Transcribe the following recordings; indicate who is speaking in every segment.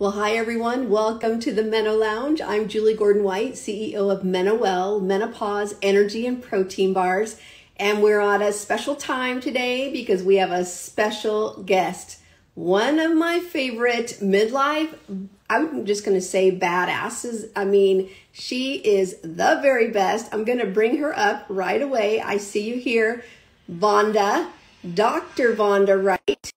Speaker 1: Well, hi everyone. Welcome to the Meno Lounge. I'm Julie Gordon White, CEO of Menowell, Menopause Energy and Protein Bars. And we're at a special time today because we have a special guest. One of my favorite midlife, I'm just going to say badasses. I mean, she is the very best. I'm going to bring her up right away. I see you here, Vonda, Dr. Vonda Wright.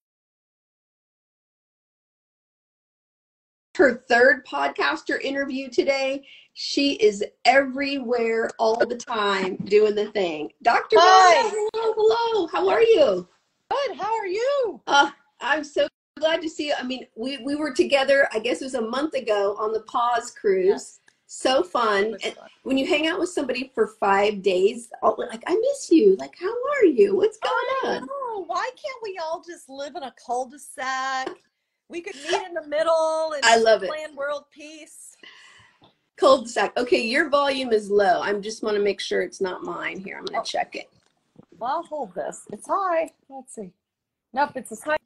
Speaker 1: Her third podcaster interview today. She is everywhere all the time doing the thing. Dr.
Speaker 2: Hi.
Speaker 1: hello, hello. How are you?
Speaker 2: Good. How are you?
Speaker 1: Uh, I'm so glad to see you. I mean, we, we were together, I guess it was a month ago on the Pause cruise.
Speaker 2: Yes.
Speaker 1: So fun. And
Speaker 2: fun.
Speaker 1: when you hang out with somebody for five days, like, I miss you. Like, how are you? What's going on?
Speaker 2: Why can't we all just live in a cul-de-sac? We could meet in the middle and
Speaker 1: I love it.
Speaker 2: plan world peace.
Speaker 1: Cold sack. Okay, your volume is low. I just want to make sure it's not mine here. I'm going
Speaker 2: Oh.
Speaker 1: to check it.
Speaker 2: Well, I'll hold this. It's high. Let's see. Nope, it's as high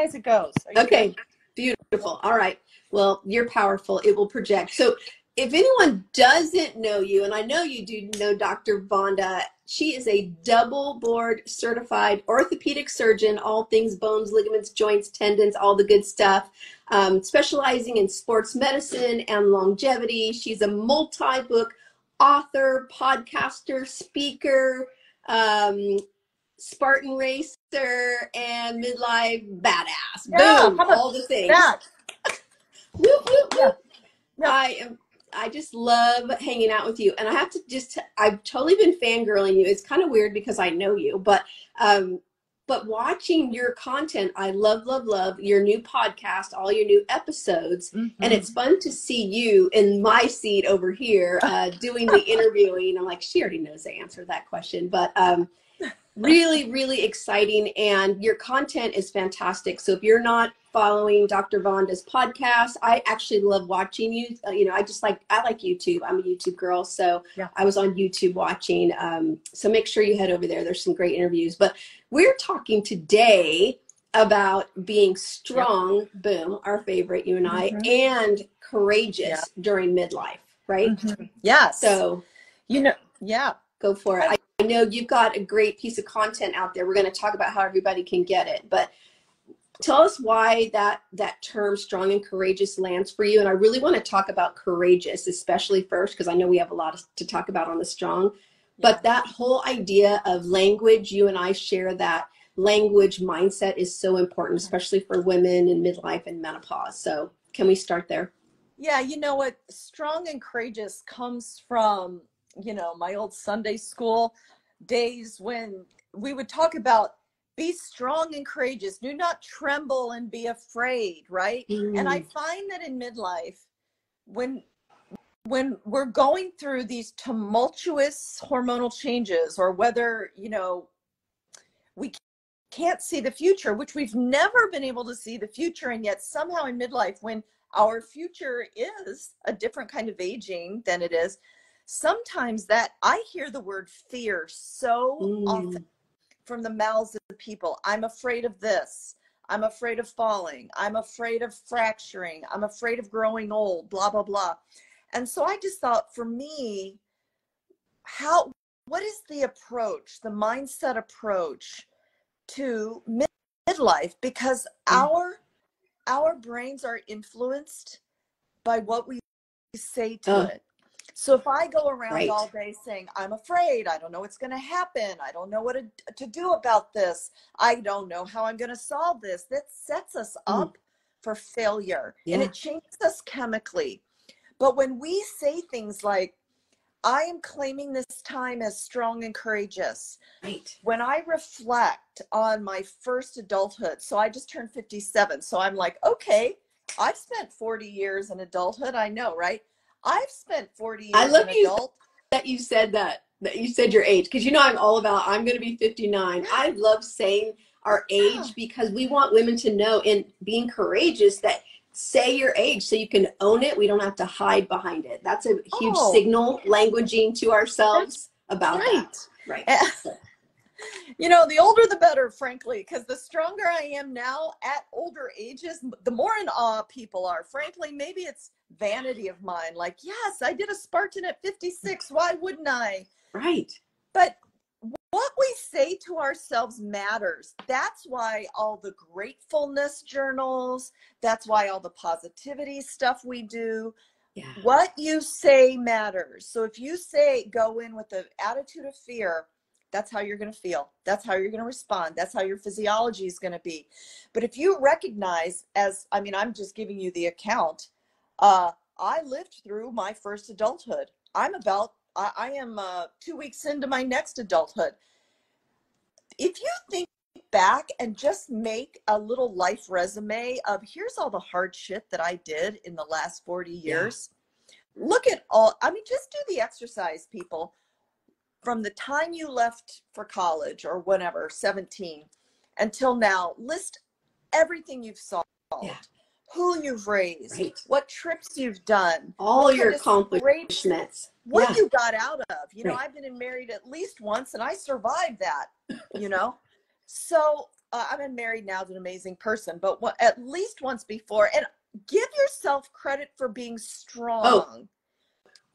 Speaker 2: as it goes.
Speaker 1: Okay,
Speaker 2: good?
Speaker 1: beautiful. All right. Well, you're powerful. It will project. So, if anyone doesn't know you, and I know you do know Dr. Vonda, she is a double board certified orthopedic surgeon, all things bones, ligaments, joints, tendons, all the good stuff, um, specializing in sports medicine and longevity. She's a multi book author, podcaster, speaker. Um, Spartan racer and midlife badass.
Speaker 2: Yeah,
Speaker 1: Boom, all the things.
Speaker 2: That.
Speaker 1: Whoop, whoop,
Speaker 2: Yeah.
Speaker 1: whoop.
Speaker 2: Yeah.
Speaker 1: I am. I just love hanging out with you, and I have to just. I've totally been fangirling you. It's kind of weird because I know you, but um, but watching your content, I love, love, love your new podcast, all your new episodes, and
Speaker 2: Mhm.
Speaker 1: it's fun to see you in my seat over here uh, doing the interviewing. I'm like, she already knows the answer to that question, but um, really, really exciting. And your content is fantastic. So if you're not following Dr. Vonda's podcast, I actually love watching you. Uh, you know, I just like, I like YouTube. I'm a YouTube girl. So
Speaker 2: Yeah.
Speaker 1: I was on YouTube watching. Um, so make sure you head over there. There's some great interviews. But we're talking today about being strong, boom, our favorite, you and I,
Speaker 2: Mhm.
Speaker 1: and courageous
Speaker 2: Yeah.
Speaker 1: during midlife, right?
Speaker 2: Mhm. Yes.
Speaker 1: So
Speaker 2: you know, yeah.
Speaker 1: go for it. I, I know you've got a great piece of content out there. We're going to talk about how everybody can get it, but tell us why that that term strong and courageous lands for you and i really want to talk about courageous especially first because i know we have a lot to talk about on the strong but that whole idea of language you and i share that language mindset is so important mm-hmm. especially for women in midlife and menopause so can we start there
Speaker 2: Yeah, you know what? Strong and courageous comes from, you know, my old Sunday school days when we would talk about be strong and courageous, do not tremble and be afraid, right? And I mm. find that in midlife, when when we're going through these tumultuous hormonal changes, or whether, you know, we can't see the future, which we've never been able to see the future, and yet somehow in midlife, when our future is a different kind of aging than it is, sometimes that I hear the word fear so
Speaker 1: Mm.
Speaker 2: often from the mouths of people. I'm afraid of this. I'm afraid of falling. I'm afraid of fracturing. I'm afraid of growing old, blah, blah, blah. And so I just thought for me, how, what is the approach, the mindset approach to mid- midlife? Because
Speaker 1: Mm.
Speaker 2: our, our brains are influenced by what we say to
Speaker 1: Oh.
Speaker 2: it. So if I go around
Speaker 1: Right.
Speaker 2: all day saying, I'm afraid, I don't know what's going to happen, I don't know what to, do about this, I don't know how I'm going to solve this, that sets us
Speaker 1: Mm.
Speaker 2: up for failure and it changes us chemically. But when we say things like, I am claiming this time as strong and courageous,
Speaker 1: right
Speaker 2: when I reflect on my first adulthood, so I just turned 57, so I'm like, okay, I've spent 40 years in adulthood. I know, right? I've spent 40 years
Speaker 1: I love you.
Speaker 2: adult.
Speaker 1: that you said that that you said your age because you know I'm all about I'm going to be 59. I love saying our age because we want women to know and being courageous that say your age so you can own it. We don't have to hide behind it. That's a huge
Speaker 2: Oh.
Speaker 1: signal languaging to ourselves about
Speaker 2: right.
Speaker 1: that. Right.
Speaker 2: Eh, You know, the older the better, frankly, because the stronger I am now at older ages, the more in awe people are. Frankly, maybe it's vanity of mine. Like, yes, I did a Spartan at 56. Why wouldn't I?
Speaker 1: Right.
Speaker 2: But what we say to ourselves matters. That's why all the gratefulness journals, that's why all the positivity stuff we do.
Speaker 1: Yeah.
Speaker 2: What you say matters. So if you say go in with the attitude of fear, that's how you're going to feel. That's how you're going to respond. That's how your physiology is going to be. But if you recognize, as I mean, I'm just giving you the account, uh, I lived through my first adulthood. I'm about, I, I am uh, two weeks into my next adulthood. If you think back and just make a little life resume of here's all the hard shit that I did in the last 40 years. Yeah. Look at all, I mean, just do the exercise, people. From the time you left for college or whatever, 17, until now, list everything you've solved. Yeah. Who you've raised, right. what trips you've done,
Speaker 1: all your accomplishments,
Speaker 2: what yeah. you got out of. You know, right. I've been married at least once and I survived that, you know. So uh, I've been married now to an amazing person, but what, at least once before. And give yourself credit for being strong. Oh,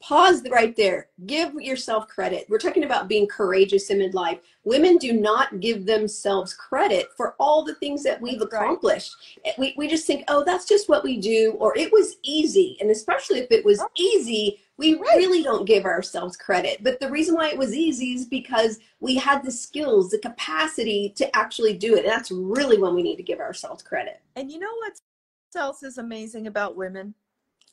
Speaker 1: pause right there. Give yourself credit. We're talking about being courageous in midlife. Women do not give themselves credit for all the things that we've that's accomplished. Right. We, we just think, oh, that's just what we do, or it was easy. And especially if it was easy, we right. really don't give ourselves credit. But the reason why it was easy is because we had the skills, the capacity to actually do it. And that's really when we need to give ourselves credit.
Speaker 2: And you know what else is amazing about women?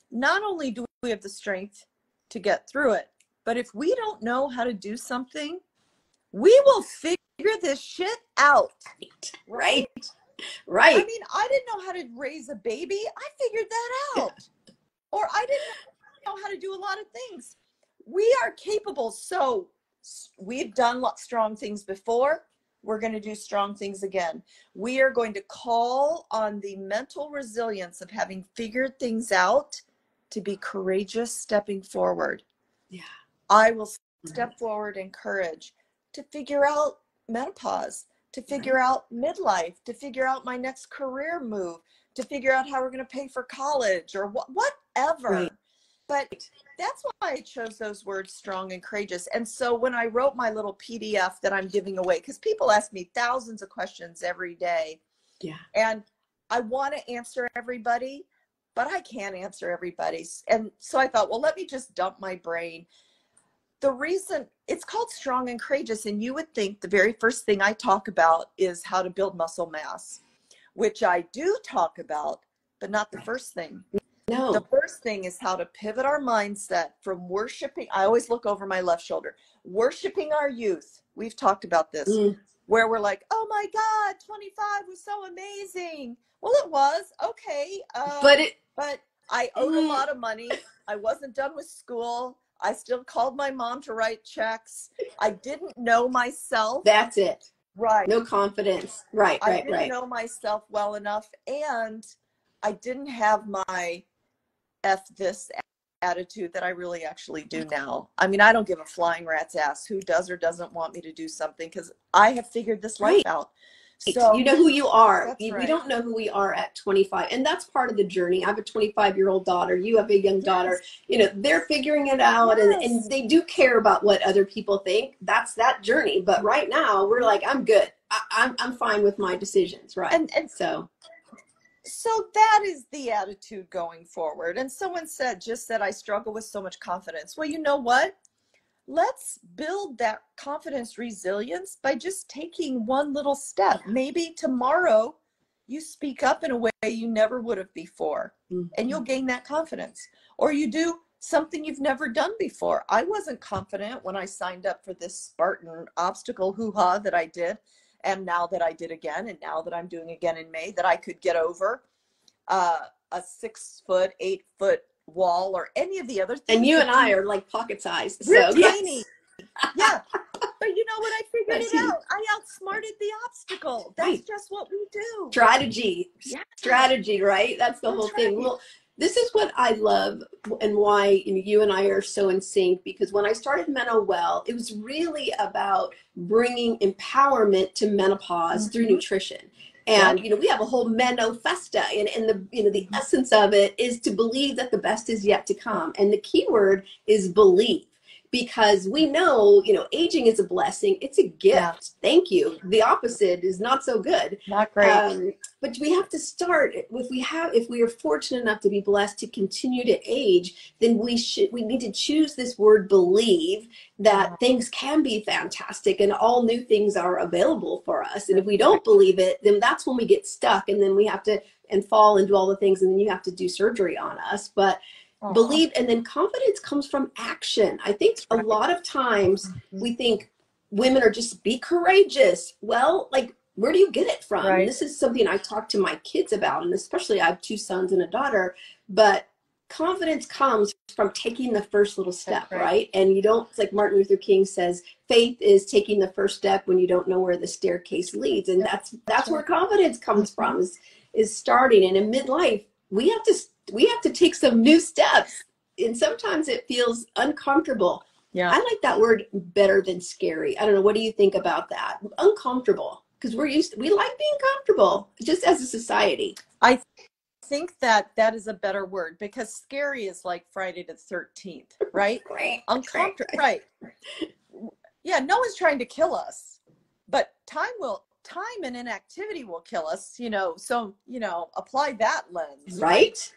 Speaker 2: Not only do we have the strength to get through it, but if we don't know how to do something, we will figure this shit out.
Speaker 1: Right. Right. I
Speaker 2: mean, I didn't know how to raise a baby. I figured that out. or I didn't know how to do a lot of things. We are capable. So we've done strong things before. We're going to do strong things again. We are going to call on the mental resilience of having figured things out to be courageous stepping forward.
Speaker 1: Yeah.
Speaker 2: I will step forward in courage to figure out menopause, to figure right. out midlife, to figure out my next career move, to figure out how we're going to pay for college or wh- whatever. Right. But that's why I chose those words strong and courageous. And so when I wrote my little PDF that I'm giving away, because people ask me thousands of questions every day.
Speaker 1: Yeah.
Speaker 2: And I want to answer everybody, but I can't answer everybody's. And so I thought, well, let me just dump my brain. The reason it's called strong and courageous, and you would think the very first thing I talk about is how to build muscle mass, which I do talk about, but not the first thing.
Speaker 1: No.
Speaker 2: The first thing is how to pivot our mindset from worshiping. I always look over my left shoulder, worshiping our youth. We've talked about this, mm. where we're like, oh my God, 25 was so amazing. Well, it was. Okay. Uh,
Speaker 1: but it,
Speaker 2: but I owed a mm-hmm. lot of money. I wasn't done with school. I still called my mom to write checks. I didn't know myself.
Speaker 1: That's it.
Speaker 2: Right.
Speaker 1: No confidence. Right, right,
Speaker 2: I didn't
Speaker 1: right.
Speaker 2: know myself well enough. And I didn't have my F this attitude that I really actually do now. I mean, I don't give a flying rat's ass who does or doesn't want me to do something because I have figured this life right. out.
Speaker 1: So you know who you are. We right. don't know who we are at 25, and that's part of the journey. I have a 25 year old daughter. You have a young daughter. Yes. You know, they're figuring it out, yes. and, and they do care about what other people think. That's that journey. But right now, we're like, I'm good. I, I'm I'm fine with my decisions. Right.
Speaker 2: And and so so that is the attitude going forward. And someone said, just that I struggle with so much confidence. Well, you know what? Let's build that confidence resilience by just taking one little step. Maybe tomorrow you speak up in a way you never would have before, mm-hmm. and you'll gain that confidence. Or you do something you've never done before. I wasn't confident when I signed up for this Spartan obstacle hoo ha that I did and now that I did again, and now that I'm doing again in May, that I could get over uh, a six foot, eight foot wall or any of the other things.
Speaker 1: And you and I are like pocket sized.
Speaker 2: So tiny. Yes. yeah. But you know what? I figured it out. I outsmarted the obstacle. That's right. just what we do.
Speaker 1: Strategy. Yeah. Strategy, right? That's the That's whole right. thing. Well, this is what I love and why you and I are so in sync because when I started Well, it was really about bringing empowerment to menopause mm-hmm. through nutrition. And you know, we have a whole Menofesta, and, and the you know the mm-hmm. essence of it is to believe that the best is yet to come. And the key word is believe because we know, you know, aging is a blessing. It's a gift. Yeah. Thank you. The opposite is not so good.
Speaker 2: Not great. Um,
Speaker 1: but we have to start if we have if we are fortunate enough to be blessed to continue to age, then we should we need to choose this word believe that yeah. things can be fantastic and all new things are available for us. And if we don't believe it, then that's when we get stuck and then we have to and fall and do all the things and then you have to do surgery on us. But believe and then confidence comes from action i think a lot of times mm-hmm. we think women are just be courageous well like where do you get it from right. this is something i talk to my kids about and especially i have two sons and a daughter but confidence comes from taking the first little step right. right. and you don't like martin luther king says faith is taking the first step when you don't know where the staircase leads and that's that's where confidence comes mm-hmm. from is is starting and in midlife we have to we have to take some new steps. And sometimes it feels uncomfortable. Yeah. I like that word better than scary. I don't know. What do you think about that? Uncomfortable because we're used to, we like being comfortable just as a society.
Speaker 2: I think that that is a better word because scary is like friday the 13th right?
Speaker 1: Right
Speaker 2: uncomfortable right. yeah no one's trying to kill us but time will time and inactivity will kill us you know so you know apply that lens.
Speaker 1: Right, right?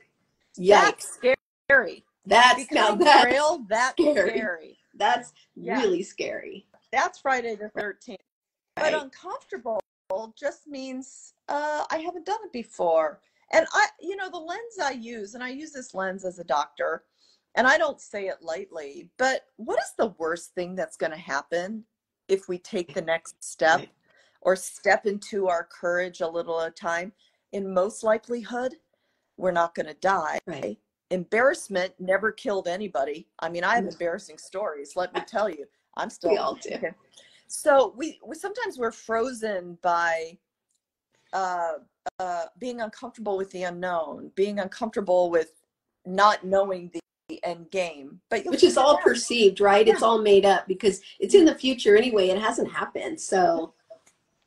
Speaker 2: Yikes. That's scary.
Speaker 1: That's now that's
Speaker 2: frail, that's scary. scary.
Speaker 1: That's yeah. really scary.
Speaker 2: That's Friday the 13th. Right. But uncomfortable just means uh, I haven't done it before. And I, you know, the lens I use, and I use this lens as a doctor, and I don't say it lightly, but what is the worst thing that's going to happen if we take the next step or step into our courage a little at a time? In most likelihood, we're not going to die.
Speaker 1: Right.
Speaker 2: Embarrassment never killed anybody. I mean, I have embarrassing stories. Let me tell you, I'm still.
Speaker 1: We all do.
Speaker 2: So we, we sometimes we're frozen by uh, uh, being uncomfortable with the unknown, being uncomfortable with not knowing the end game. But
Speaker 1: which is all perceived, right? Yeah. It's all made up because it's in the future anyway. It hasn't happened, so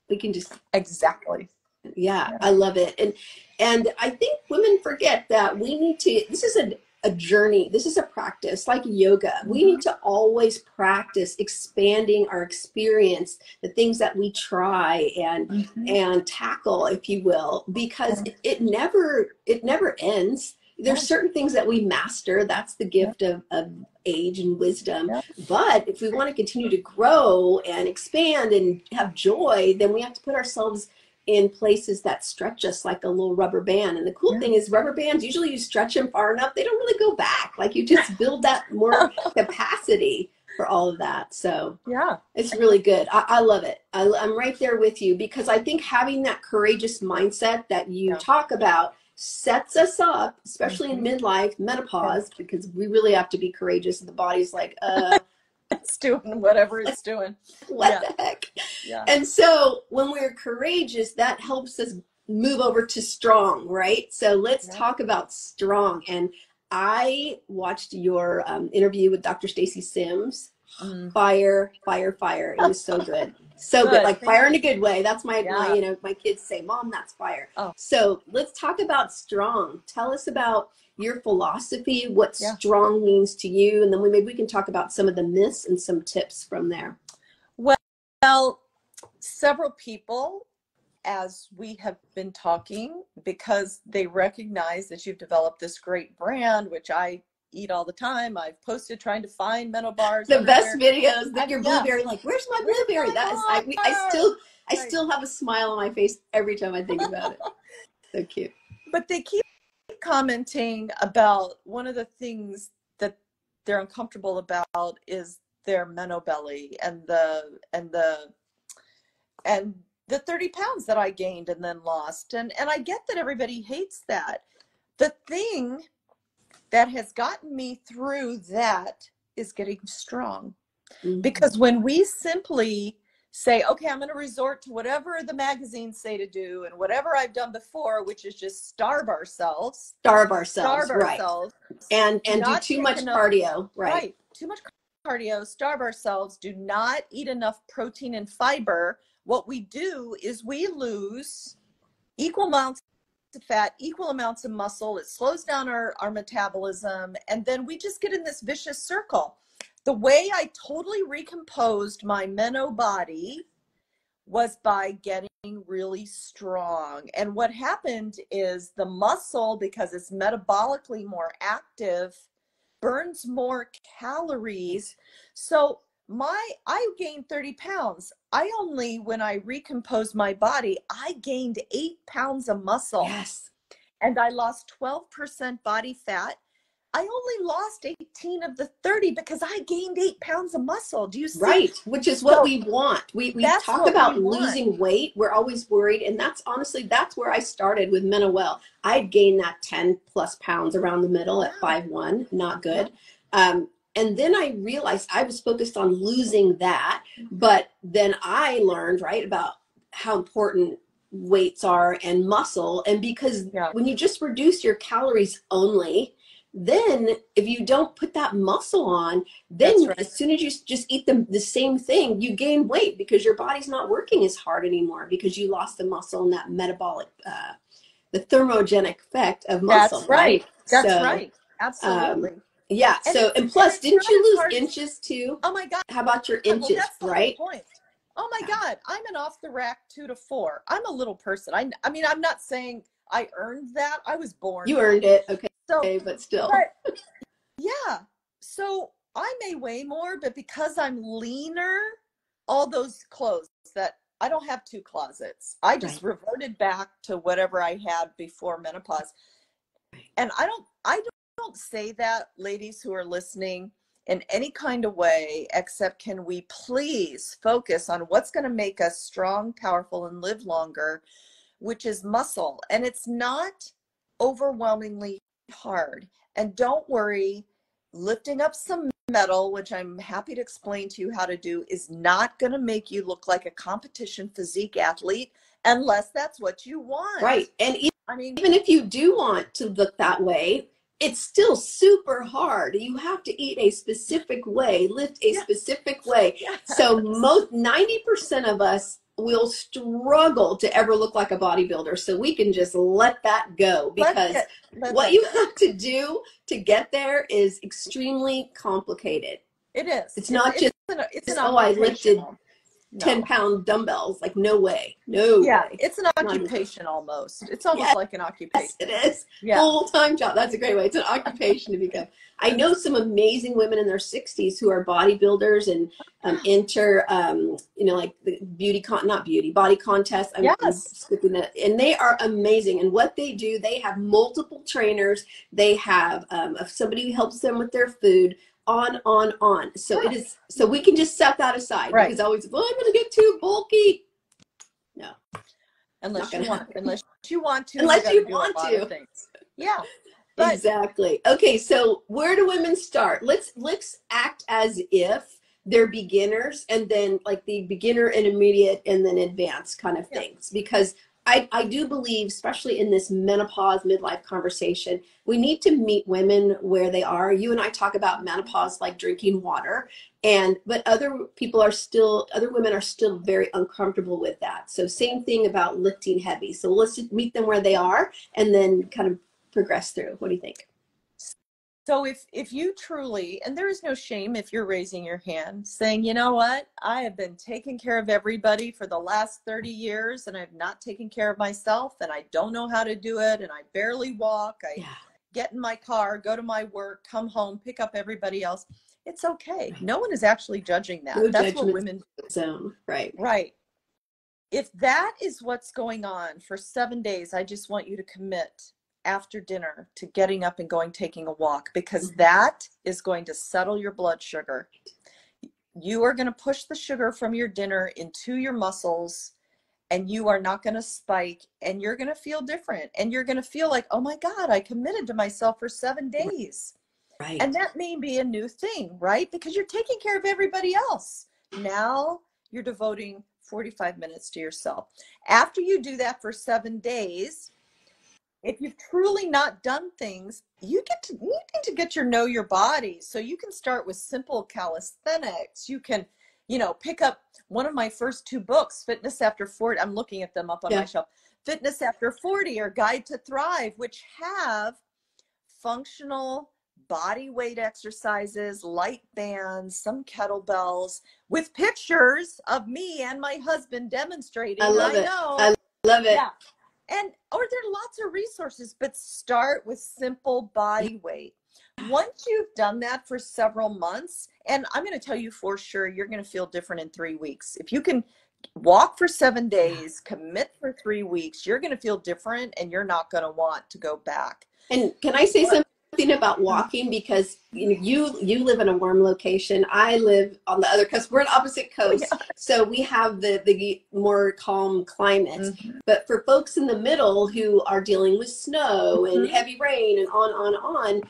Speaker 1: we can just
Speaker 2: exactly
Speaker 1: yeah, I love it. And and I think women forget that we need to this is a a journey. This is a practice like yoga. We need to always practice expanding our experience, the things that we try and mm-hmm. and tackle, if you will, because it, it never it never ends there's certain things that we master that's the gift of, of age and wisdom but if we want to continue to grow and expand and have joy then we have to put ourselves in places that stretch us like a little rubber band. And the cool yeah. thing is, rubber bands usually you stretch them far enough, they don't really go back. Like you just build that more capacity for all of that. So
Speaker 2: yeah,
Speaker 1: it's really good. I, I love it. I, am right there with you because I think having that courageous mindset that you yeah. talk about sets us up, especially mm-hmm. in midlife, menopause, because we really have to be courageous. And the body's like, uh,
Speaker 2: it's doing whatever it's doing.
Speaker 1: what yeah. the heck? Yeah. And so when we're courageous, that helps us move over to strong, right? So let's yeah. talk about strong. And I watched your um, interview with Dr. Stacy Sims. Mm. Fire, fire, fire. It was so good. So good. good. Like fire in a good way. That's my, yeah. my, you know, my kids say, Mom, that's fire. Oh. So let's talk about strong. Tell us about your philosophy, what yeah. strong means to you, and then we maybe we can talk about some of the myths and some tips from there.
Speaker 2: Well, several people, as we have been talking, because they recognize that you've developed this great brand, which I eat all the time. I've posted trying to find Menowell bars.
Speaker 1: The best videos that your blueberry, yeah. like, where's my blueberry? My that is, I, I still, I right. still have a smile on my face every time I think about it. so cute.
Speaker 2: But they keep commenting about one of the things that they're uncomfortable about is their meno belly and the and the and the 30 pounds that I gained and then lost. And and I get that everybody hates that. The thing that has gotten me through that is getting strong. Mm-hmm. Because when we simply say, okay, I'm going to resort to whatever the magazines say to do and whatever I've done before, which is just starve ourselves,
Speaker 1: starve ourselves,
Speaker 2: starve
Speaker 1: right?
Speaker 2: ourselves,
Speaker 1: And and do too much
Speaker 2: enough-
Speaker 1: cardio, right?
Speaker 2: right? Too much cardio, starve ourselves, do not eat enough protein and fiber. What we do is we lose equal amounts of fat, equal amounts of muscle. It slows down our, our metabolism. And then we just get in this vicious circle. The way I totally recomposed my Meno body was by getting really strong. And what happened is the muscle, because it's metabolically more active, burns more calories. So my I gained 30 pounds. I only when I recomposed my body, I gained eight pounds of muscle
Speaker 1: Yes.
Speaker 2: and I lost 12% body fat. I only lost 18 of the 30 because I gained eight pounds of muscle. Do you see?
Speaker 1: Right, which is what
Speaker 2: So,
Speaker 1: we want. We we talk about
Speaker 2: we
Speaker 1: losing weight. We're always worried, and that's honestly that's where I started with Well, I'd gained that ten plus pounds around the middle at five one, not good. Um, and then I realized I was focused on losing that, but then I learned right about how important weights are and muscle, and because
Speaker 2: Yeah.
Speaker 1: when you just reduce your calories only. Then, if you don't put that muscle on, then
Speaker 2: right.
Speaker 1: as soon as you just eat the, the same thing you gain weight because your body's not working as hard anymore because you lost the muscle and that metabolic uh, the thermogenic effect of muscle
Speaker 2: That's right. That's
Speaker 1: So, um,
Speaker 2: right. Absolutely.
Speaker 1: yeah
Speaker 2: And
Speaker 1: so and plus didn't you lose inches too
Speaker 2: oh my God.
Speaker 1: how about your inches
Speaker 2: whole
Speaker 1: right.
Speaker 2: Oh my God, I'm an off the rack two to four. I'm a little person. I, I mean, I'm not saying I earned that. I was born.
Speaker 1: you earned it okay
Speaker 2: So,
Speaker 1: but still
Speaker 2: but yeah. So I may weigh more, but because I'm leaner, all those clothes that I don't have two closets. I just reverted back to whatever I had before menopause. And I don't I don't, don't say that ladies who are listening in any kind of way except can we please focus on what's going to make us strong, powerful and live longer, which is muscle. And it's not overwhelmingly hard. And don't worry, lifting up some metal, which I'm happy to explain to you how to do, is not going to make you look like a competition physique athlete unless that's what you want.
Speaker 1: right and e-
Speaker 2: I mean,
Speaker 1: even if you do want to look that way it's still super hard you have to eat a specific way lift a
Speaker 2: Yeah.
Speaker 1: specific way
Speaker 2: yeah.
Speaker 1: So most 90% of us will struggle to ever look like a bodybuilder. So we can just let that go
Speaker 2: Let's
Speaker 1: because
Speaker 2: get- let's
Speaker 1: what you have to do to get there is extremely complicated.
Speaker 2: it is.
Speaker 1: it's not just
Speaker 2: an, it's an
Speaker 1: just, oh, I lifted.
Speaker 2: No.
Speaker 1: 10 pound dumbbells. Like no way. No
Speaker 2: Yeah,
Speaker 1: way.
Speaker 2: it's an occupation almost. It's almost
Speaker 1: Yes.
Speaker 2: like an occupation.
Speaker 1: Yes, it is.
Speaker 2: Yeah.
Speaker 1: Full time job. That's a great way. It's an occupation to become. I know some amazing women in their 60s who are bodybuilders and um, enter, um, you know, like the beauty con, not beauty, body contests. I'm, I'm
Speaker 2: Yes.
Speaker 1: that. And they are amazing. And what they do, they have multiple trainers. They have um, somebody who helps them with their food. On, on, on. So it is. So we can just set that aside
Speaker 2: Right.
Speaker 1: because always, well, I'm going to get too bulky.
Speaker 2: No,
Speaker 1: unless
Speaker 2: you want,
Speaker 1: happen.
Speaker 2: unless you want to,
Speaker 1: Unless you want to.
Speaker 2: Yeah, but
Speaker 1: exactly. Okay, so where do women start? Let's let's act as if they're beginners and then like the beginner intermediate and then advanced kind of
Speaker 2: Yeah.
Speaker 1: things because I, I do believe, especially in this menopause midlife conversation, we need to meet women where they are. You and I talk about menopause like drinking water, and but other people are still, other women are still very uncomfortable with that. So same thing about lifting heavy. So let's meet them where they are, and then kind of progress through. What do you think?
Speaker 2: So if if you truly and there is no shame if you're raising your hand saying, "You know what? I have been taking care of everybody for the last 30 years and I've not taken care of myself and I don't know how to do it and I barely walk. I
Speaker 1: Yeah.
Speaker 2: get in my car, go to my work, come home, pick up everybody else." It's okay. No one is actually judging that.
Speaker 1: No
Speaker 2: That's what women
Speaker 1: Zone, right?
Speaker 2: Right. If that is what's going on for seven days, I just want you to commit after dinner to getting up and going taking a walk because
Speaker 1: Mhm.
Speaker 2: that is going to settle your blood sugar. You are going to push the sugar from your dinner into your muscles and you are not going to spike and you're going to feel different and you're going to feel like, oh my God, I committed to myself for seven days.
Speaker 1: Right.
Speaker 2: And that may be a new thing, right? Because you're taking care of everybody else. Now you're devoting 45 minutes to yourself. After you do that for seven days, if you've truly not done things, you get to you need to get your know your body. So you can start with simple calisthenics. You can, you know, pick up one of my first two books, Fitness After 40. I'm looking at them up on yeah. my shelf. Fitness After 40 or Guide to Thrive, which have functional body weight exercises, light bands, some kettlebells with pictures of me and my husband demonstrating.
Speaker 1: I love I it. Know. I love it. Yeah
Speaker 2: and or there are lots of resources but start with simple body weight. Once you've done that for several months and i'm going to tell you for sure you're going to feel different in three weeks. If you can walk for seven days commit for three weeks you're going to feel different and you're not going to want to go back.
Speaker 1: And can i say something something about walking because you know, you you live in a warm location. I live on the other coast. We're on opposite coast, yeah. so we have the the more calm climate. Mm-hmm. But for folks in the middle who are dealing with snow and mm-hmm. heavy rain and on on on,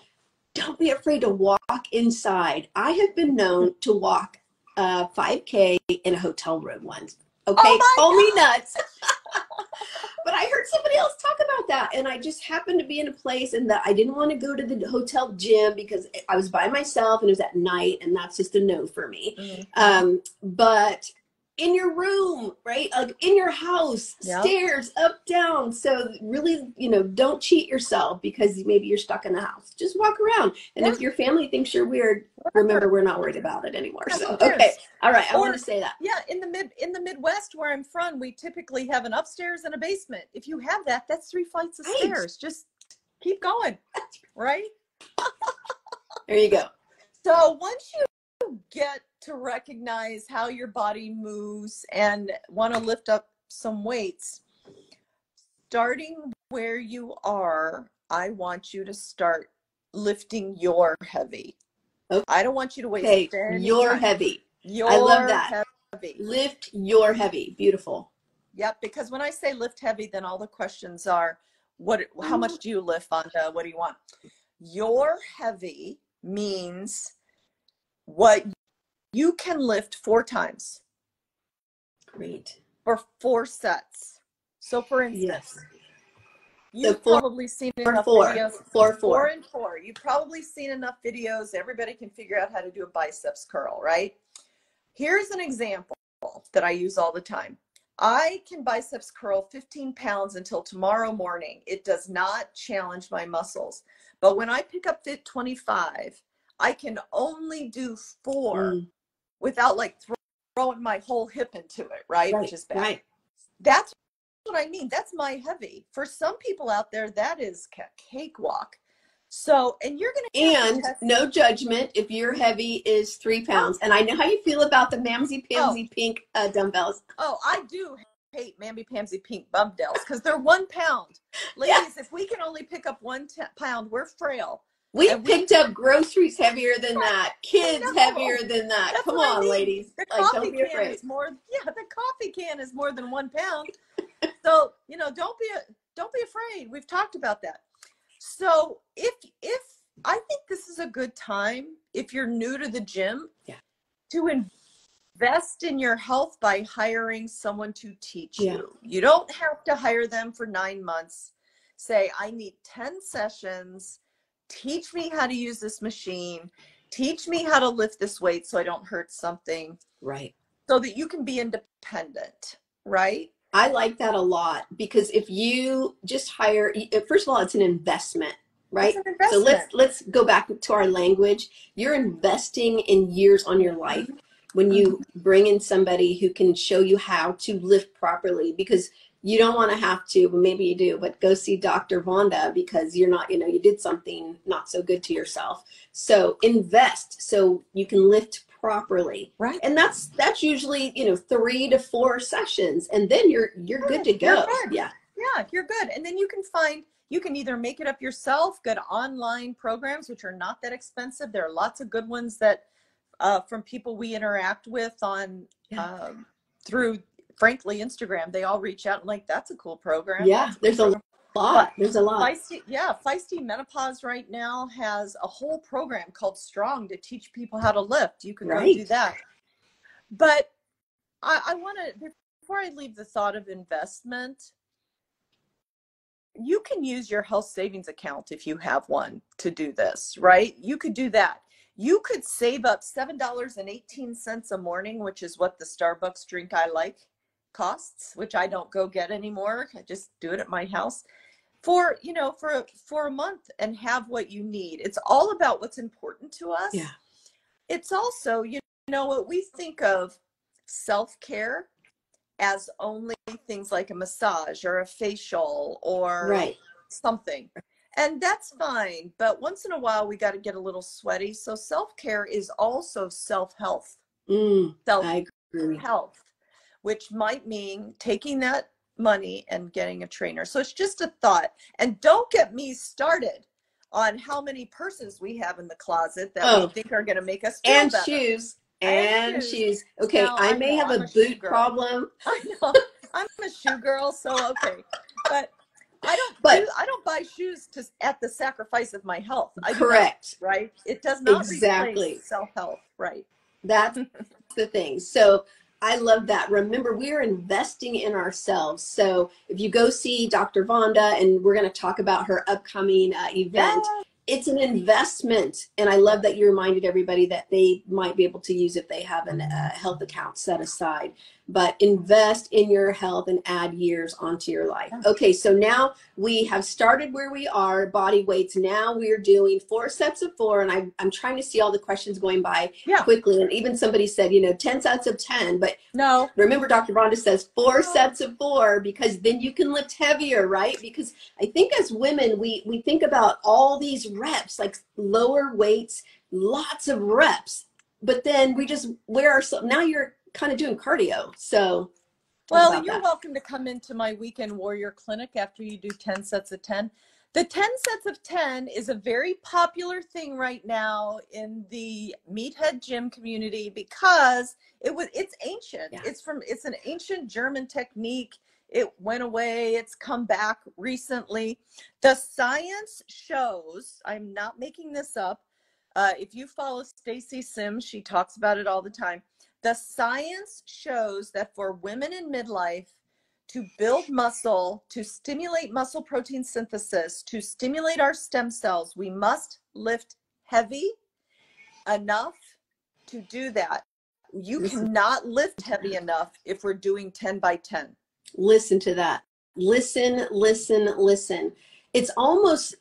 Speaker 1: don't be afraid to walk inside. I have been known to walk uh, 5K in a hotel room once. Okay, oh call God. me nuts. but I heard somebody else talk about that, and I just happened to be in a place, and that I didn't want to go to the hotel gym because I was by myself, and it was at night, and that's just a no for me. Mm-hmm. Um, but in your room, right? Like in your house, yep. stairs, up, down. So really, you know, don't cheat yourself because maybe you're stuck in the house. Just walk around. And yeah. if your family thinks you're weird, remember we're not worried about it anymore. Yeah, so okay. All right. I want to say that.
Speaker 2: Yeah, in the mid in the Midwest where I'm from, we typically have an upstairs and a basement. If you have that, that's three flights of right. stairs. Just keep going. right?
Speaker 1: there you go.
Speaker 2: So once you get to recognize how your body moves and want to lift up some weights, starting where you are, I want you to start lifting your heavy. Okay. I don't want you to waste
Speaker 1: okay. your heavy. Your I love that. Heavy. Lift your heavy. Beautiful.
Speaker 2: Yep. Because when I say lift heavy, then all the questions are, what? How much do you lift, Vonda? What do you want? Your heavy means what you can lift four times.
Speaker 1: Great.
Speaker 2: For four sets. So for instance, yes. You've four, probably seen enough
Speaker 1: four,
Speaker 2: videos.
Speaker 1: Four, four.
Speaker 2: Four and four. You've probably seen enough videos. Everybody can figure out how to do a biceps curl, right? Here's an example that I use all the time. I can biceps curl 15 pounds until tomorrow morning. It does not challenge my muscles. But when I pick up Fit 25, I can only do four mm without like throwing my whole hip into it, right? right Which is bad. Right. That's what I mean. That's my heavy. For some people out there, that is cakewalk. So, and you're going
Speaker 1: to and no judgment if your heavy is three pounds. And I know how you feel about the Mamsie Pamsy oh. pink uh, dumbbells.
Speaker 2: Oh, I do hate Mamby Pamsy pink dumbbells because they're one pound. Ladies, yes. if we can only pick up one t- pound, we're frail.
Speaker 1: We and picked we, up groceries heavier than that, kids heavier than that. Come on, I mean. ladies.
Speaker 2: The like, coffee can afraid. is more. Yeah, the coffee can is more than one pound. so you know, don't be a, don't be afraid. We've talked about that. So if if I think this is a good time if you're new to the gym,
Speaker 1: yeah.
Speaker 2: to invest in your health by hiring someone to teach yeah. you. You don't have to hire them for nine months. Say, I need ten sessions teach me how to use this machine. Teach me how to lift this weight so i don't hurt something.
Speaker 1: Right.
Speaker 2: So that you can be independent right?
Speaker 1: I like that a lot because if you just hire uh, first of all it's an investment right? An investment. so let's let's go back to our language. You're investing in years on your life mm-hmm. when you mm-hmm. bring in somebody who can show you how to lift properly because you don't want to have to, but maybe you do, but go see Dr. Vonda because you're not, you know, you did something not so good to yourself. So invest so you can lift properly.
Speaker 2: Right.
Speaker 1: And that's that's usually, you know, three to four sessions and then you're you're good to go. Good. Yeah.
Speaker 2: Yeah, you're good. And then you can find you can either make it up yourself, good online programs which are not that expensive. There are lots of good ones that uh, from people we interact with on yeah. uh, through frankly Instagram. They all reach out and like that's a cool program.
Speaker 1: Yeah, there's a lot. There's a lot.
Speaker 2: Feisty, yeah, Feisty Menopause right now has a whole program called Strong to teach people how to lift. You can right. go do that. But I, I want to, before I leave the thought of investment, you can use your health savings account if you have one to do this, right? You could do that. You could save up $7.18 a morning, which is what the Starbucks drink I like costs, which I don't go get anymore. I just do it at my house for, you know, for for a month and have what you need. It's all about what's important to us.
Speaker 1: Yeah.
Speaker 2: It's also, you know, what we think of self-care as only things like a massage or a facial or
Speaker 1: Right.
Speaker 2: something. And that's fine. But once in a while, we got to get a little sweaty. So self care is also self health,
Speaker 1: Mm,
Speaker 2: self
Speaker 1: I agree.
Speaker 2: health, which might mean taking that money and getting a trainer. So it's just a thought. And don't get me started on how many purses we have in the closet that
Speaker 1: Oh.
Speaker 2: we think are going to make us feel
Speaker 1: And
Speaker 2: better.
Speaker 1: shoes.
Speaker 2: And
Speaker 1: And
Speaker 2: shoes.
Speaker 1: shoes. Okay,
Speaker 2: Now,
Speaker 1: I
Speaker 2: I
Speaker 1: may
Speaker 2: know,
Speaker 1: have
Speaker 2: I'm
Speaker 1: a boot problem.
Speaker 2: I know. I'm a shoe girl, so okay. But I don't
Speaker 1: But-
Speaker 2: do, I don't buy shoes to at the sacrifice of my health. I not,
Speaker 1: Correct.
Speaker 2: right? It does not
Speaker 1: Exactly.
Speaker 2: self health, right?
Speaker 1: That's the thing. So I love that. Remember, we are investing in ourselves. So if you go see Dr. Vonda, and we're going to talk about her upcoming uh, event, it's an investment. And I love that you reminded everybody that they might be able to use if they have a uh, health account set aside. But invest in your health and add years onto your life. Okay, so now we have started where we are, body weights. Now we're doing four sets of four. And I, I'm trying to see all the questions going by
Speaker 2: Yeah.
Speaker 1: quickly. And even somebody said, you know, 10 sets of 10. But
Speaker 2: No.
Speaker 1: remember, Dr. Vonda says four
Speaker 2: No.
Speaker 1: sets of four because then you can lift heavier, right? Because I think as women, we, we think about all these reps, like lower weights, lots of reps. But then we just wear ourselves. Now you're kind of doing cardio. So,
Speaker 2: Well, you're
Speaker 1: that.
Speaker 2: welcome to come into my weekend warrior clinic after you do 10 sets of 10. The 10 sets of 10 is a very popular thing right now in the meathead gym community because it was it's ancient.
Speaker 1: Yeah.
Speaker 2: It's from it's an ancient German technique. It went away, it's come back recently. The science shows, I'm not making this up. Uh, if you follow Stacy Sims, she talks about it all the time. The science shows that for women in midlife, to build muscle, to stimulate muscle protein synthesis, to stimulate our stem cells, we must lift heavy enough to do that. You cannot lift heavy enough if we're doing 10 by 10.
Speaker 1: listen to that. Listen, listen, listen. It's almost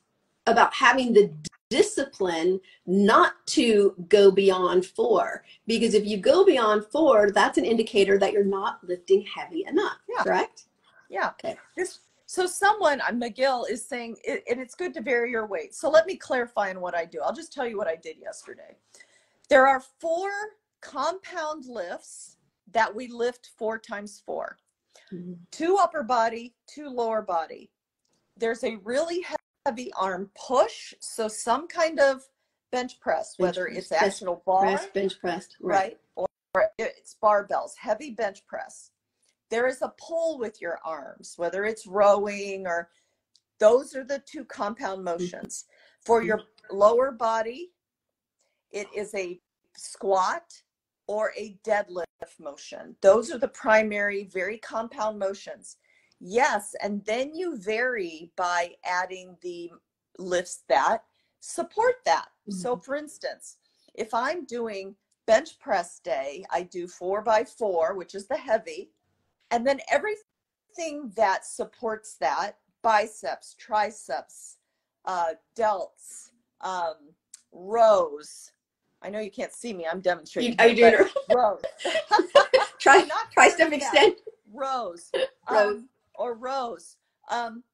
Speaker 1: about having the discipline not to go beyond four. Because if you go beyond four, that's an indicator that you're not lifting heavy enough.
Speaker 2: Yeah.
Speaker 1: Correct?
Speaker 2: Yeah.
Speaker 1: Okay.
Speaker 2: This so someone uh, McGill is saying it, and it's good to vary your weight. So let me clarify on what I do. I'll just tell you what I did yesterday. There are four compound lifts that we lift four times four.
Speaker 1: Mhm.
Speaker 2: Two upper body, two lower body. There's a really heavy arm push, so some kind of bench press,
Speaker 1: Bench
Speaker 2: whether
Speaker 1: press,
Speaker 2: it's actual bar
Speaker 1: Press, bench pressed.
Speaker 2: right? Or, or it's barbells, heavy bench press. There is a pull with your arms, whether it's rowing or those are the two compound mm-hmm. motions. For mm-hmm. your lower body, it is a squat or a deadlift motion. Those are the primary, very compound motions. Yes, and then you vary by adding the lifts that support that. So, for instance, if I'm doing bench press day, I do four by four, which is the heavy, and then everything that supports that biceps, triceps, uh, delts, um, rows. I know you can't see me, I'm demonstrating.
Speaker 1: You, are you
Speaker 2: here,
Speaker 1: doing
Speaker 2: but rows?
Speaker 1: try
Speaker 2: doing
Speaker 1: extend?
Speaker 2: rows,
Speaker 1: Rows.
Speaker 2: um, or rows. Um,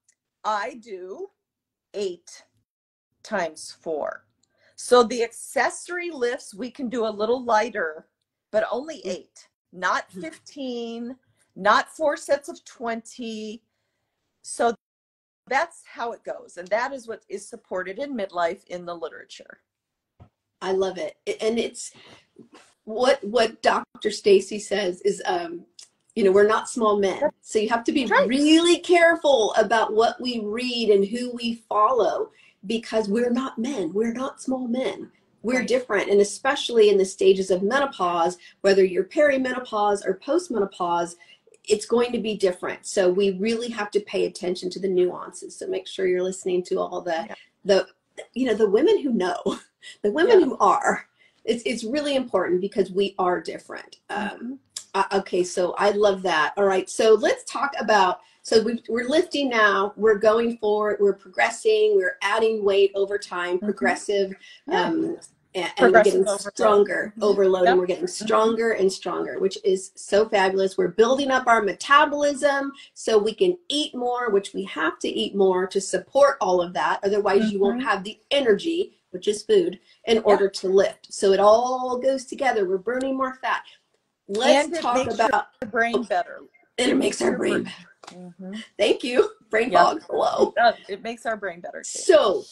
Speaker 2: I do eight times four. So the accessory lifts we can do a little lighter, but only
Speaker 1: Mm.
Speaker 2: eight, not
Speaker 1: Mhm.
Speaker 2: 15, not four sets of 20. So that's how it goes. And that is what is supported in midlife in the literature.
Speaker 1: I love it. It- And it's what what Dr. Stacy says is um you know, we're not small men. So you have to be
Speaker 2: right.
Speaker 1: really careful about what we read and who we follow because we're not men. We're not small men. we're
Speaker 2: Right.
Speaker 1: different and especially in the stages of menopause whether you're perimenopause or postmenopause it's going to be different so we really have to pay attention to the nuances so make sure you're listening to all the
Speaker 2: Yeah.
Speaker 1: the you know the women who know the women
Speaker 2: Yeah.
Speaker 1: who are it's it's really important because we are different um, uh, okay so i love that all right so let's talk about so we, we're lifting now we're going forward we're progressing we're adding weight over time
Speaker 2: Mhm.
Speaker 1: progressive
Speaker 2: Yeah.
Speaker 1: um, and, and we're getting
Speaker 2: overload.
Speaker 1: stronger
Speaker 2: Mhm.
Speaker 1: overload and
Speaker 2: Yep.
Speaker 1: we're getting stronger and stronger which is so fabulous we're building up our metabolism so we can eat more which we have to eat more to support all of that otherwise you won't
Speaker 2: Mhm.
Speaker 1: have the energy which is food in order to lift so it all goes together we're burning more fat let's
Speaker 2: And
Speaker 1: talk about
Speaker 2: Your brain better.
Speaker 1: and it makes our brain better
Speaker 2: Mhm.
Speaker 1: thank you brain
Speaker 2: Yeah.
Speaker 1: fog hello
Speaker 2: It makes our brain better too.
Speaker 1: so,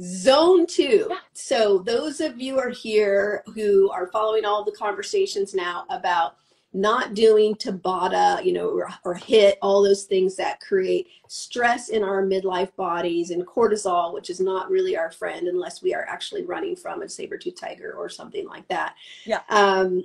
Speaker 1: zone two.
Speaker 2: Yeah.
Speaker 1: So, those of you are here who are following all the conversations now about not doing Tabata, you know, or, or HIIT all those things that create stress in our midlife bodies and cortisol, which is not really our friend unless we are actually running from a saber-tooth tiger or something like that.
Speaker 2: Yeah.
Speaker 1: Um,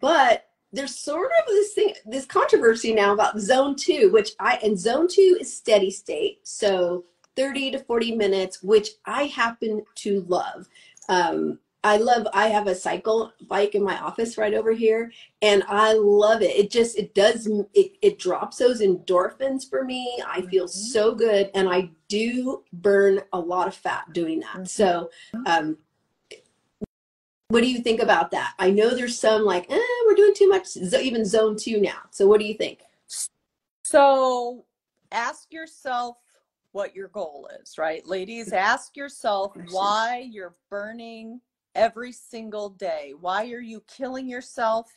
Speaker 1: but there's sort of this thing, this controversy now about zone two, which I, and zone two is steady state. So 30 to 40 minutes, which I happen to love. Um, I love, I have a cycle bike in my office right over here and I love it. It just, it does, it, it drops those endorphins for me. I feel
Speaker 2: Mhm.
Speaker 1: so good and I do burn a lot of fat doing that.
Speaker 2: Mhm.
Speaker 1: So, um, what do you think about that? I know there's some like, eh, we're doing too much, even zone two now. So what do you think?
Speaker 2: So ask yourself what your goal is, right? Ladies, ask yourself why you're burning every single day. Why are you killing yourself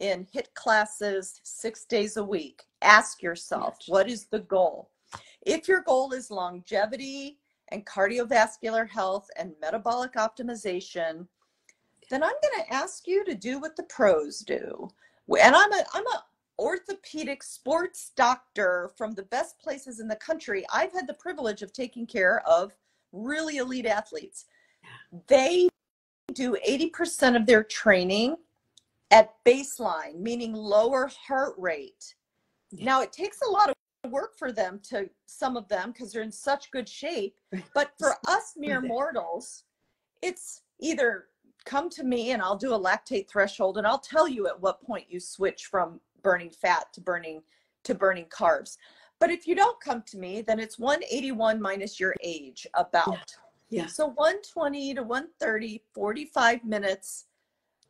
Speaker 2: in HIIT classes six days a week? Ask yourself, what is the goal? If your goal is longevity and cardiovascular health and metabolic optimization, then I'm going to ask you to do what the pros do. And I'm a I'm a orthopedic sports doctor from the best places in the country. I've had the privilege of taking care of really elite athletes. They do 80% of their training at baseline, meaning lower heart rate.
Speaker 1: Yeah.
Speaker 2: Now it takes a lot of work for them to some of them because they're in such good shape. But for us mere mortals, it's either come to me and I'll do a lactate threshold and I'll tell you at what point you switch from burning fat to burning to burning carbs. But if you don't come to me, then it's 181 minus your age about.
Speaker 1: Yeah.
Speaker 2: So 120 to 130, 45 minutes,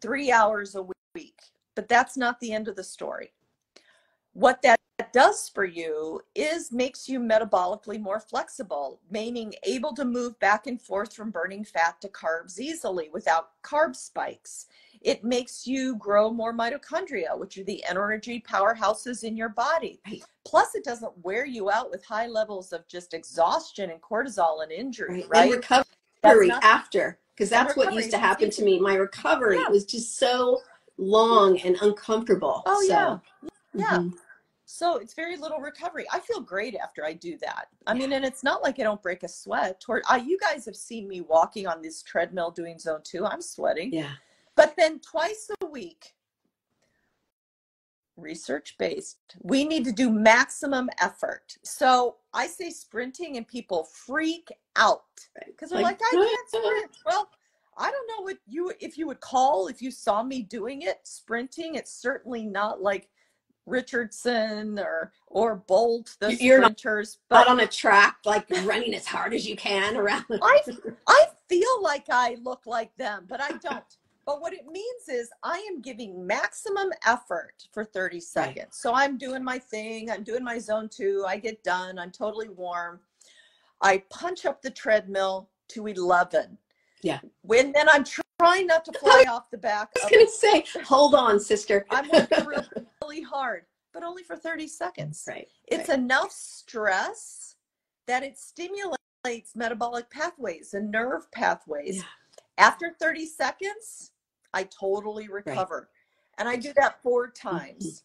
Speaker 2: three hours a week. But that's not the end of the story. What that does for you is makes you metabolically more flexible, meaning able to move back and forth from burning fat to carbs easily without carb spikes. It makes you grow more mitochondria, which are the energy powerhouses in your body. Plus, it doesn't wear you out with high levels of just exhaustion and cortisol and injury,
Speaker 1: Right.
Speaker 2: right?
Speaker 1: And recovery
Speaker 2: not-
Speaker 1: after, because that's what used to happen to me. My recovery
Speaker 2: Yeah.
Speaker 1: was just so long and uncomfortable.
Speaker 2: Oh,
Speaker 1: so,
Speaker 2: yeah. Yeah.
Speaker 1: mhm.
Speaker 2: So it's very little recovery. I feel great after I do that. I mean, and it's not like I don't break a sweat. Toward uh, you guys have seen me walking on this treadmill doing zone two. I'm sweating.
Speaker 1: Yeah.
Speaker 2: But then twice a week, research based, we need to do maximum effort. So I say sprinting, and people freak out because they're
Speaker 1: Like,
Speaker 2: like, I can't sprint. Well, I don't know what you if you would call if you saw me doing it sprinting. It's certainly not like Richardson or or Bolt, the
Speaker 1: You're not-
Speaker 2: sprinters.
Speaker 1: Not
Speaker 2: But
Speaker 1: on a track, like running as hard as you can around.
Speaker 2: I I feel like I look like them, but I don't. But what it means is I am giving maximum effort for 30 seconds. So I'm doing my thing, I'm doing my zone two, I get done, I'm totally warm. I punch up the treadmill to 11.
Speaker 1: Yeah.
Speaker 2: When then I'm trying not to fly off the back
Speaker 1: I was gonna say, hold on, sister.
Speaker 2: I'm working really, hard, but only for 30 seconds.
Speaker 1: right.
Speaker 2: It's
Speaker 1: right.
Speaker 2: enough stress that it stimulates metabolic pathways and nerve pathways.
Speaker 1: Yeah.
Speaker 2: After 30 seconds, I totally recover. And I do that four mm-hmm. times.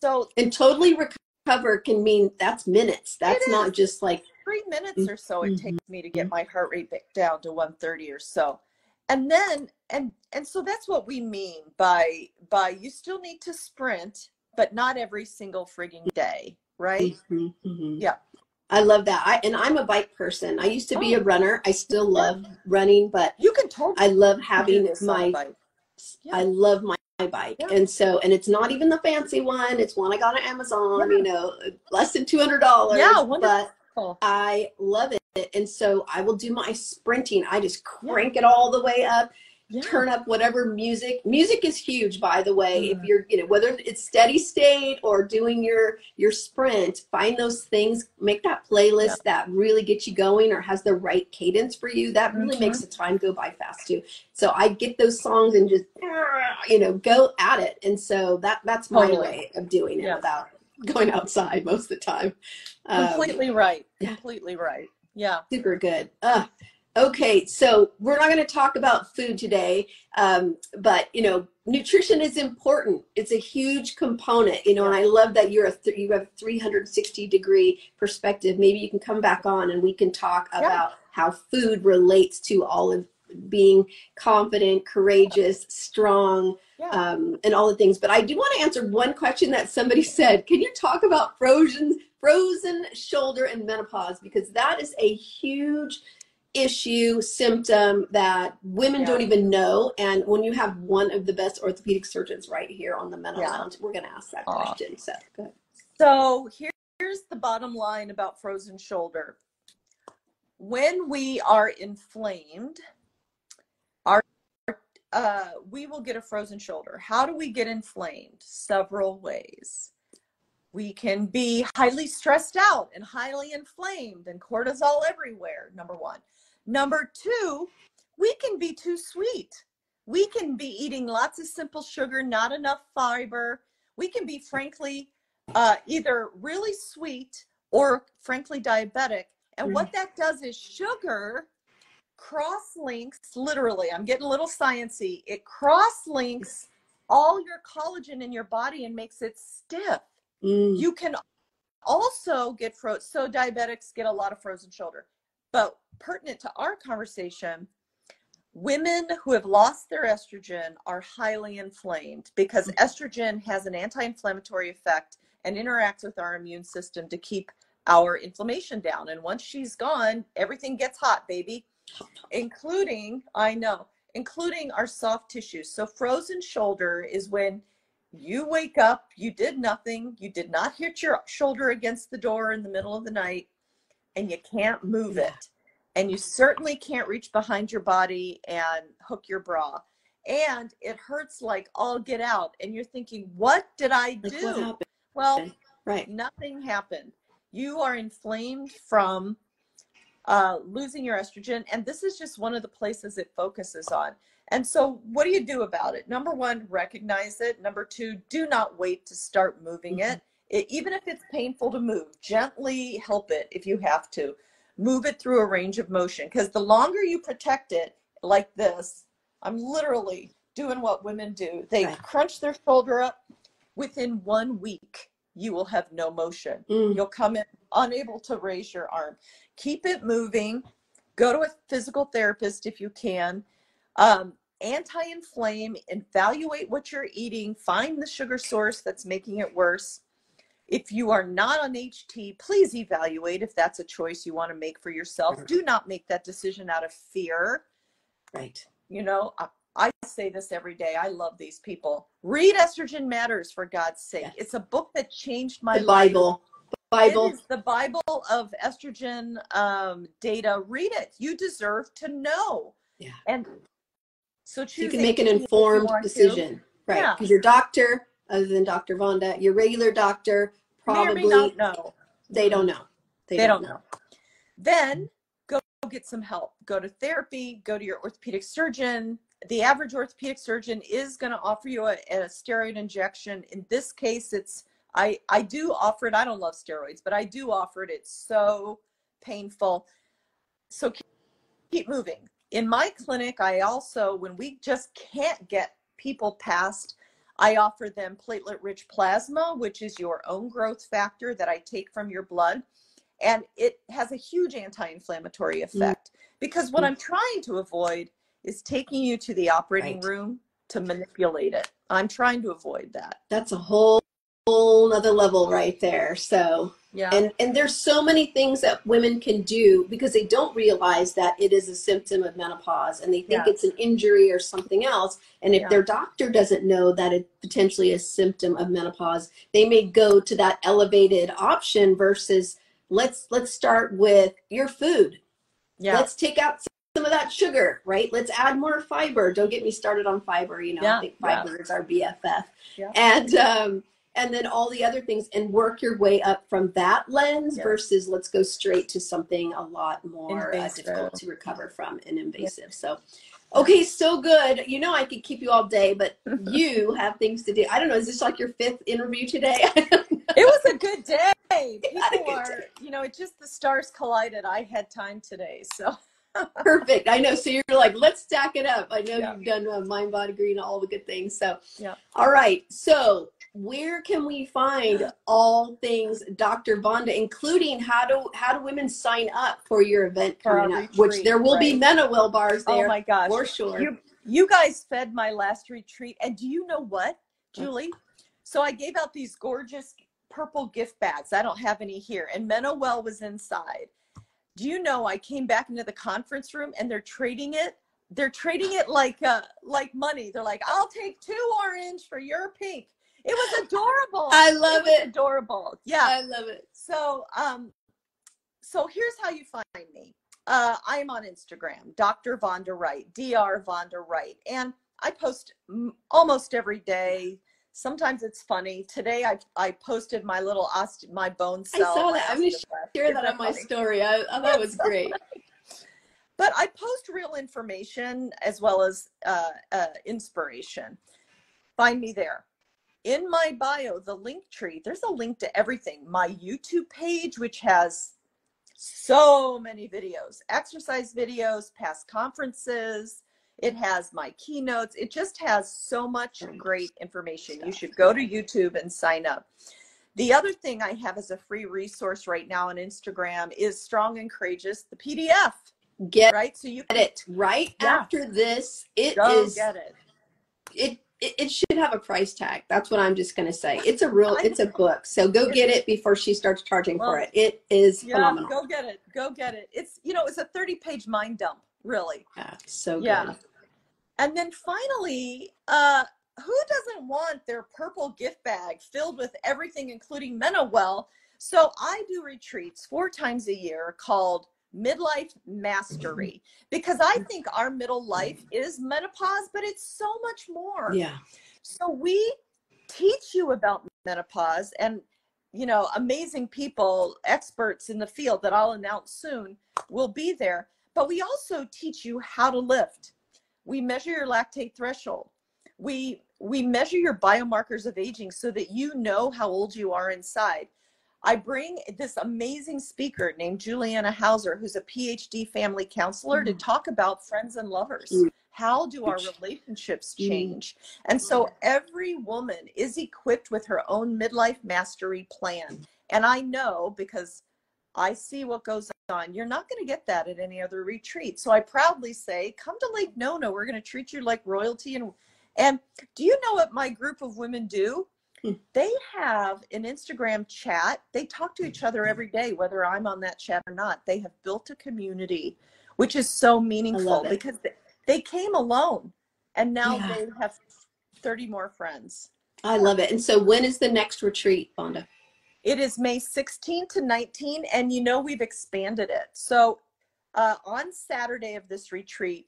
Speaker 2: So
Speaker 1: And totally recover can mean that's minutes. That's not just like
Speaker 2: three minutes or so it
Speaker 1: Mhm.
Speaker 2: takes me to get my heart rate back down to 130 or so and then and and so that's what we mean by by you still need to sprint but not every single frigging day right
Speaker 1: Mhm, mhm.
Speaker 2: Yeah.
Speaker 1: I love that. I and I'm a bike person. I used to be
Speaker 2: Oh.
Speaker 1: a runner. I still love running, but
Speaker 2: you can totally
Speaker 1: I love having
Speaker 2: this
Speaker 1: my
Speaker 2: bike. Yeah.
Speaker 1: I love my, my bike.
Speaker 2: Yeah.
Speaker 1: And so and it's not even the fancy one. It's one I got on Amazon,
Speaker 2: Yeah.
Speaker 1: you know, less than two hundred dollars.
Speaker 2: Yeah,
Speaker 1: but
Speaker 2: wonderful.
Speaker 1: I love it. And so I will do my sprinting. I just crank it all the way up,
Speaker 2: yeah.
Speaker 1: turn up whatever music. Music is huge, by the way. If
Speaker 2: Mhm.
Speaker 1: you're, you know, whether it's steady state or doing your your sprint, find those things, make that playlist that really gets you going or has the right cadence for you. That really
Speaker 2: Mhm.
Speaker 1: makes the time go by fast too. So I get those songs and just you know, go at it. And so that that's my
Speaker 2: Totally.
Speaker 1: way of doing it
Speaker 2: Yeah.
Speaker 1: without going outside most of the time. Um,
Speaker 2: completely right completely right yeah
Speaker 1: Super good. Uh, okay, so we're not going to talk about food today, um, but you know, nutrition is important. It's a huge component. You know, and I love that you're a th- you have a 360 degree perspective. Maybe you can come back on and we can talk
Speaker 2: Yeah.
Speaker 1: about how food relates to all of being confident, courageous, strong,
Speaker 2: yeah
Speaker 1: um, and all the things. But I do want to answer one question that somebody said. Can you talk about frozen frozen shoulder and menopause because that is a huge issue symptom that women
Speaker 2: Yeah.
Speaker 1: don't even know. And when you have one of the best orthopedic surgeons right here on the Mental
Speaker 2: Yeah.
Speaker 1: Lounge, we're going to ask that
Speaker 2: Aw.
Speaker 1: question. So go ahead.
Speaker 2: So here, here's the bottom line about frozen shoulder. When we are inflamed, uh, we will get a frozen shoulder. How do we get inflamed? Several ways. We can be highly stressed out and highly inflamed and cortisol everywhere, number one. Number two, we can be too sweet. We can be eating lots of simple sugar, not enough fiber. We can be, frankly, uh, either really sweet or frankly diabetic. And what that does is sugar cross links, literally, I'm getting a little sciency, it cross links all your collagen in your body and makes it stiff.
Speaker 1: Mm,
Speaker 2: You can also get frozen. So diabetics get a lot of frozen shoulder. But pertinent to our conversation, women who have lost their estrogen are highly inflamed because estrogen has an anti-inflammatory effect and interacts with our immune system to keep our inflammation down. And once she's gone, everything gets hot, baby, including, I know, including our soft tissues. So frozen shoulder is when you wake up, you did nothing, you did not hit your shoulder against the door in the middle of the night, and you can't move
Speaker 1: Yeah.
Speaker 2: it. And you certainly can't reach behind your body and hook your bra. And it hurts like all get out. And you're thinking, what did I do?
Speaker 1: happened?
Speaker 2: Well,
Speaker 1: Right.
Speaker 2: nothing happened. You are inflamed from uh, losing your estrogen, and this is just one of the places it focuses on. And so, what do you do about it? Number one, recognize it. Number two, do not wait to start moving it. it. Even if it's painful to move, gently help it if you have to. Move it through a range of motion because the longer you protect it, like this, I'm literally doing what women do. They
Speaker 1: Right.
Speaker 2: crunch their shoulder up. Within one week, you will have no motion.
Speaker 1: Mm,
Speaker 2: You'll come in unable to raise your arm. Keep it moving. Go to a physical therapist if you can. Um, Anti inflame, evaluate what you're eating, find the sugar source that's making it worse. If you are not on HT, please evaluate if that's a choice you want to make for yourself. Do not make that decision out of fear.
Speaker 1: right.
Speaker 2: You know, I, I say this every day. I love these people. Read Estrogen Matters for God's sake.
Speaker 1: Yes.
Speaker 2: It's a book that changed my
Speaker 1: The
Speaker 2: life.
Speaker 1: Bible.
Speaker 2: It is the Bible of estrogen um, data. Read it. You deserve to know.
Speaker 1: Yeah.
Speaker 2: And so
Speaker 1: you can make an
Speaker 2: HT if you
Speaker 1: informed
Speaker 2: want to.
Speaker 1: decision. Right.
Speaker 2: Yeah.
Speaker 1: Because your doctor, other than Dr. Vonda, your regular doctor, probably
Speaker 2: not know.
Speaker 1: they don't know.
Speaker 2: They, don't know. Then go get some help. Go to therapy. Go to your orthopedic surgeon. The average orthopedic surgeon is going to offer you a, a steroid injection. In this case, it's I I do offer it. I don't love steroids, but I do offer it. It's so painful. So keep, keep moving. In my clinic, I also when we just can't get people past I offer them platelet rich plasma, which is your own growth factor that I take from your blood. and it has a huge anti-inflammatory effect because what
Speaker 1: Mm.
Speaker 2: i'm trying to avoid is taking you to the operating
Speaker 1: Right.
Speaker 2: room to manipulate it i'm trying to avoid that
Speaker 1: That's a whole whole other level right there. So
Speaker 2: yeah
Speaker 1: and and there's so many things that women can do because they don't realize that it is a symptom of menopause and they think
Speaker 2: Yeah.
Speaker 1: it's an injury or something else and if
Speaker 2: Yeah.
Speaker 1: their doctor doesn't know that it potentially is a symptom of menopause they may go to that elevated option versus let's let's start with your food
Speaker 2: yeah
Speaker 1: let's take out some of that sugar right let's add more fiber don't get me started on fiber you know
Speaker 2: Yeah,
Speaker 1: i think
Speaker 2: yeah.
Speaker 1: fiber is our bff
Speaker 2: Yeah.
Speaker 1: and um and then all the other things and work your way up from that lens
Speaker 2: Yes.
Speaker 1: versus let's go straight to something a lot more uh, difficult to recover from and invasive so okay so good you know i could keep you all day but you have things to do i don't know is this like your fifth interview today
Speaker 2: it was a good day
Speaker 1: You a
Speaker 2: people
Speaker 1: good
Speaker 2: are
Speaker 1: day.
Speaker 2: you know it just the stars collided i had time today so
Speaker 1: Perfect. I know. So you're like, let's stack it up. I know
Speaker 2: Yeah.
Speaker 1: you've done uh, Mind Body Green, all the good things. So,
Speaker 2: Yeah.
Speaker 1: All right. So, where can we find all things Dr. Vonda, including how do how do women sign up for your event
Speaker 2: For our
Speaker 1: coming up? Which there will be
Speaker 2: right.
Speaker 1: Menowell bars there.
Speaker 2: oh my gosh
Speaker 1: for sure.
Speaker 2: You you guys fed my last retreat, and do you know what, Julie? So I gave out these gorgeous purple gift bags. I don't have any here, and Menowell was inside. Do you know I came back into the conference room and they're trading it? They're trading it like uh like money. They're like, I'll take two orange for your pink. It was adorable.
Speaker 1: I love
Speaker 2: was
Speaker 1: it.
Speaker 2: Adorable. Yeah.
Speaker 1: I love it.
Speaker 2: So, um, so here's how you find me. Uh, I am on Instagram, Dr. Vonda Wright, Dr. Vonda Wright, and I post m- almost every day. Sometimes it's funny. Today I I posted my little oste- my bone cell.
Speaker 1: I
Speaker 2: saw
Speaker 1: that. I'm gonna. Share that on my
Speaker 2: funny?
Speaker 1: story. I, I thought it was great.
Speaker 2: But I post real information as well as uh, uh, inspiration. Find me there. In my bio, the Linktree, there's a link to everything. My YouTube page, which has so many videos, exercise videos, past conferences. It has my keynotes. It just has so much great information. You should go to YouTube and sign up. The other thing I have as a free resource right now on Instagram is Strong and Courageous, the PDF,
Speaker 1: Get
Speaker 2: right? So you get
Speaker 1: it right
Speaker 2: Yeah.
Speaker 1: after this. It
Speaker 2: go
Speaker 1: is
Speaker 2: get it.
Speaker 1: it, it it should have a price tag. That's what I'm just gonna say. It's a real it's a book. So go get it before she starts charging for it. It is
Speaker 2: Yeah,
Speaker 1: phenomenal.
Speaker 2: go get it. Go get it. It's you know, it's a 30 page mind dump, really.
Speaker 1: Yeah, so
Speaker 2: Yeah.
Speaker 1: good.
Speaker 2: And then finally, uh, who doesn't want their purple gift bag filled with everything, including Menowell? So I do retreats four times a year called Midlife Mastery because I think our middle life is menopause, but it's so much more.
Speaker 1: Yeah.
Speaker 2: So we teach you about menopause and you know amazing people, experts in the field that I'll announce soon will be there, but we also teach you how to lift. We measure your lactate threshold. We we measure your biomarkers of aging so that you know how old you are inside. I bring this amazing speaker named Juliana Hauser, who's a PhD family counselor, to
Speaker 1: Mhm.
Speaker 2: talk about friends and lovers.
Speaker 1: Mm.
Speaker 2: How do our relationships
Speaker 1: Mm.
Speaker 2: change? And so every woman is equipped with her own midlife mastery plan. And I know because I see what goes on, you're not going to get that at any other retreat. So I proudly say, come to Lake Nona. We're going to treat you like royalty. And, and do you know what my group of women do? They have an Instagram chat. They talk to each other every day, whether I'm on that chat or not. They have built a community, which is so meaningful because they, they came alone and now
Speaker 1: Yeah.
Speaker 2: they have 30 more friends.
Speaker 1: I love it. And so when is the next retreat, Vonda?
Speaker 2: It is May 16 to 19, and you know we've expanded it. So uh, on Saturday of this retreat,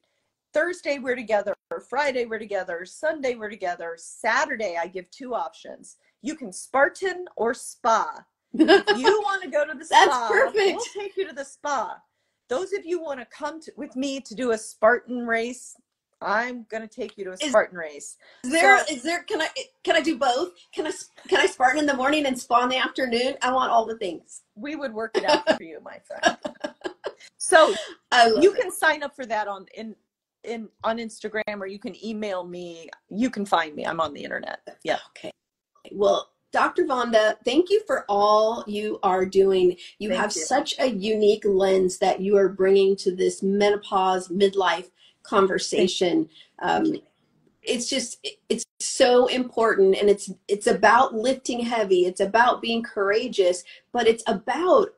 Speaker 2: Thursday we're together, Friday we're together, Sunday we're together, Saturday I give two options. You can Spartan or spa. If you want to go to the spa, That's
Speaker 1: perfect.
Speaker 2: we'll take you to the spa. Those of you want to come to, with me to do a Spartan race, I'm going to take you to a
Speaker 1: Is-
Speaker 2: Spartan race.
Speaker 1: Is there
Speaker 2: So-
Speaker 1: is there can I can I do both? Can I can I Spartan in the morning and spa in the afternoon? I want all the things.
Speaker 2: We would work it out for you, my friend. So you
Speaker 1: it.
Speaker 2: can sign up for that on in in on Instagram or you can email me. You can find me. I'm on the internet. Yeah.
Speaker 1: Okay. Well, Dr. Vonda, thank you for all you are doing. You
Speaker 2: Thank
Speaker 1: have
Speaker 2: you.
Speaker 1: such a unique lens that you are bringing to this menopause midlife conversation. Um, it's just it's so important and it's it's about lifting heavy it's about being courageous but it's about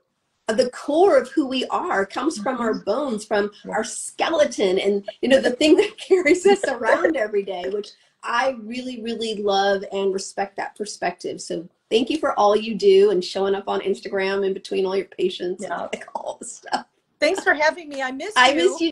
Speaker 1: the core of who we are comes from our mm-hmm. bones from our skeleton and you know the thing that carries us around every day which i really really love and respect that perspective so thank you for all you do and showing up on instagram in between all your patients and
Speaker 2: Yeah.
Speaker 1: like all the stuff
Speaker 2: Thanks for having me. I miss
Speaker 1: I
Speaker 2: you.
Speaker 1: I miss you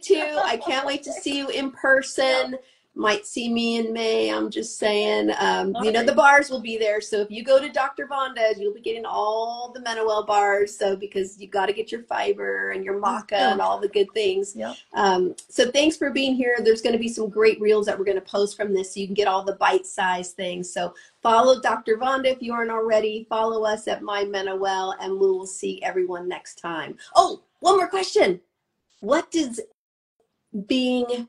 Speaker 1: too. I can't wait to see you in person. Might see me in May. I'm just saying. Um, you know, the bars will be there. So if you go to Dr. Vonda's, you'll be getting all the Menowell bars. So because you got to get your fiber and your maca and all the good things.
Speaker 2: Yep.
Speaker 1: Um, so thanks for being here. There's going to be some great reels that we're going to post from this so you can get all the bite-sized things. So follow Dr. Vonda if you aren't already. Follow us at My Menowell, and we will see everyone next time. Oh, one more question. What does being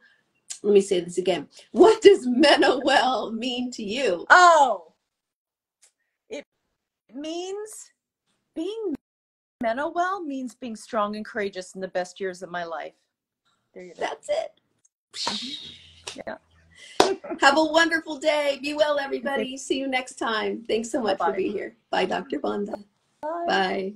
Speaker 1: let me say this again. What does Menowell mean to you?
Speaker 2: Oh, it means being Menowell means being strong and courageous in the best years of my life. There you go.
Speaker 1: That's it. Mm-hmm.
Speaker 2: Yeah.
Speaker 1: Have a wonderful day. Be well, everybody. See you next time. Thanks so much for
Speaker 2: Bye-bye.
Speaker 1: being here. Bye, Dr. Vonda.
Speaker 2: Bye.
Speaker 1: Bye.